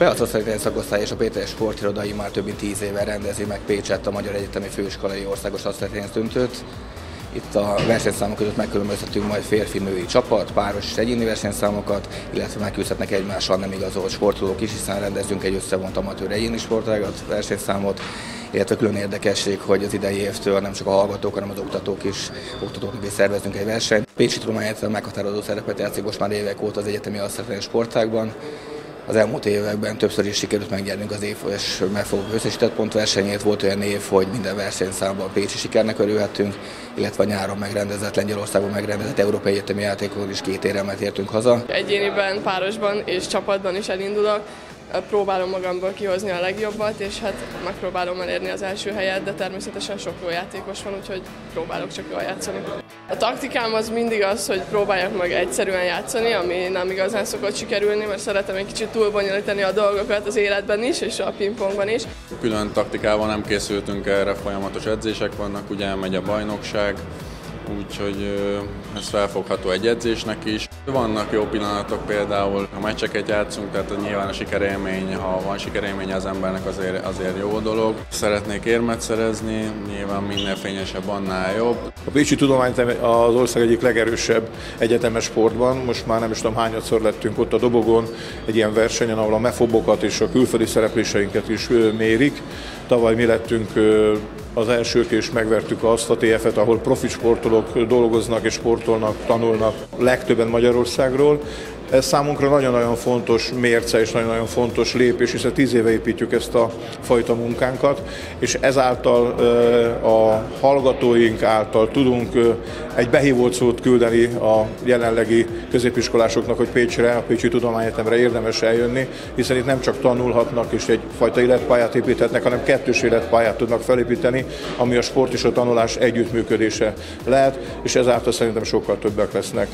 Reálszociális szakosztály és a Péter sportirodai már több mint tíz éve rendezi meg Pécsett a Magyar Egyetemi Főiskolai Országos Asztalétenisz döntőt. Itt a versenyszámok között megkülönböztetünk majd férfi-női csapat, páros és egyéni versenyszámokat, illetve megküzdhetnek egymással nem igazolt sportolók is, hiszen rendezünk egy összevont amatőr egyéni sportágat, versenyszámot, illetve külön érdekesség, hogy az idei évtől nem csak a hallgatók, hanem az oktatók is, oktatóknak is szervezünk egy versenyt. Pécsi Tudományegyetem meghatározó szerepet játszik most már évek óta az egyetemi asztalétenisz sportágban, az elmúlt években többször is sikerült megnyernünk az és megfogó összesített pontversenyét. Volt olyan év, hogy minden versenyszámban Pécsi sikernek örülhettünk, illetve nyáron megrendezett, Lengyelországban megrendezett Európai Egyetemi játékon is két érelmet értünk haza. Egyéniben, párosban és csapatban is elindulok próbálom magamból kihozni a legjobbat, és hát megpróbálom elérni az első helyet, de természetesen sok jó játékos van, úgyhogy próbálok csak jól játszani. A taktikám az mindig az, hogy próbáljak meg egyszerűen játszani, ami nem igazán szokott sikerülni, mert szeretem egy kicsit túlbonyolítani a dolgokat az életben is, és a pingpongban is. Külön taktikával nem készültünk erre, folyamatos edzések vannak, ugye megy a bajnokság, úgyhogy ez felfogható egy edzésnek is. Vannak jó pillanatok például, ha meccseket játszunk, tehát nyilván a sikerélmény, ha van sikerélmény az embernek azért, azért jó dolog. Szeretnék érmet szerezni, nyilván minél fényesebb, annál jobb. A Pécsi Tudomány az ország egyik legerősebb egyetemes sportban. Most már nem is tudom hányadszor lettünk ott a dobogon egy ilyen versenyen, ahol a mefobokat és a külföldi szerepléseinket is mérik. Tavaly mi lettünk az elsők, és megvertük azt a TF-et, ahol profi sportolók dolgoznak és sportolnak, tanulnak legtöbben Magyarországról. Ez számunkra nagyon-nagyon fontos mérce és nagyon-nagyon fontos lépés, hiszen tíz éve építjük ezt a fajta munkánkat, és ezáltal a hallgatóink által tudunk egy behívót szót küldeni a jelenlegi középiskolásoknak, hogy Pécsre, a Pécsi Tudományegyetemre érdemes eljönni, hiszen itt nem csak tanulhatnak és egyfajta életpályát építhetnek, hanem kettős életpályát tudnak felépíteni, ami a sport és a tanulás együttműködése lehet, és ezáltal szerintem sokkal többek lesznek.